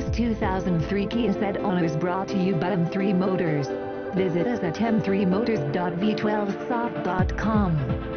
This 2003 Kia Sedona is brought to you by M3 Motors. Visit us at m3motors.v12soft.com.